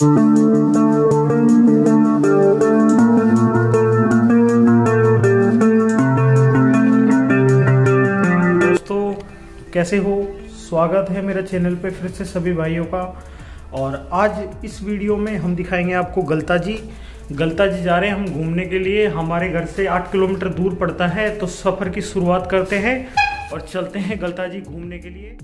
दोस्तों, कैसे हो? स्वागत है मेरे चैनल पे फिर से सभी भाइयों का। और आज इस वीडियो में हम दिखाएँगे आपको गलता जी। गलता जी जा रहे हैं हम घूमने के लिए। हमारे घर से आठ किलोमीटर दूर पड़ता है तो सफ़र की शुरुआत करते हैं और चलते हैं गलता जी घूमने के लिए।